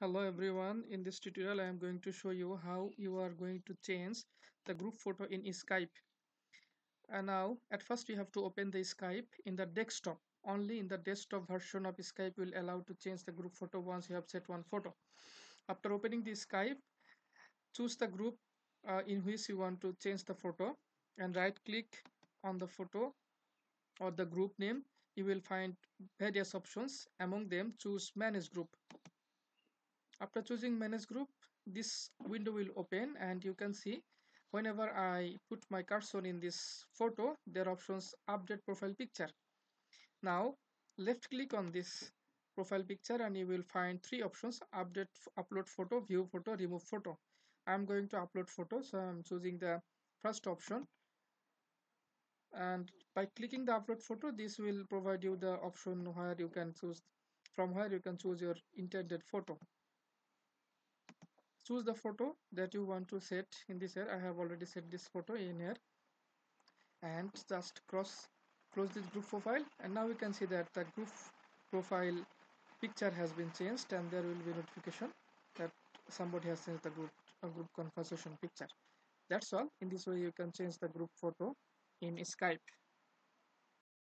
Hello everyone, in this tutorial I am going to show you how you are going to change the group photo in Skype. And now at first you have to open the Skype in the desktop. Only in the desktop version of Skype will allow to change the group photo once you have set one photo. After opening the Skype, choose the group uh, in which you want to change the photo and right click on the photo or the group name. You will find various options. Among them choose manage group after choosing manage group this window will open and you can see whenever I put my cursor in this photo there are options update profile picture. Now left click on this profile picture and you will find three options update upload photo view photo remove photo. I'm going to upload photo so I'm choosing the first option. And by clicking the upload photo this will provide you the option where you can choose from where you can choose your intended photo choose the photo that you want to set in this here. I have already set this photo in here. And just cross close this group profile. And now we can see that the group profile picture has been changed and there will be notification that somebody has changed the group a group conversation picture. That's all. In this way you can change the group photo in Skype